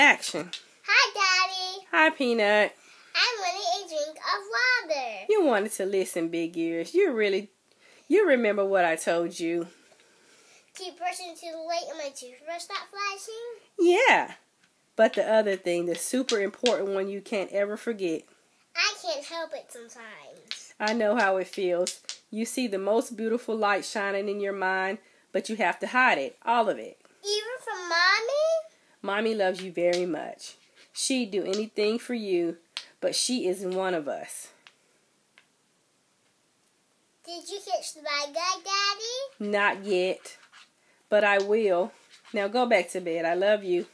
Action. Hi, Daddy. Hi, Peanut. I wanted a drink of water. You wanted to listen, Big Ears. You really, you remember what I told you. Keep brushing to the light and my toothbrush stop flashing. Yeah. But the other thing, the super important one you can't ever forget. I can't help it sometimes. I know how it feels. You see the most beautiful light shining in your mind, but you have to hide it, all of it. Even from Mommy? Mommy loves you very much. She'd do anything for you, but she isn't one of us. Did you catch the bad guy, Daddy? Not yet, but I will. Now go back to bed. I love you.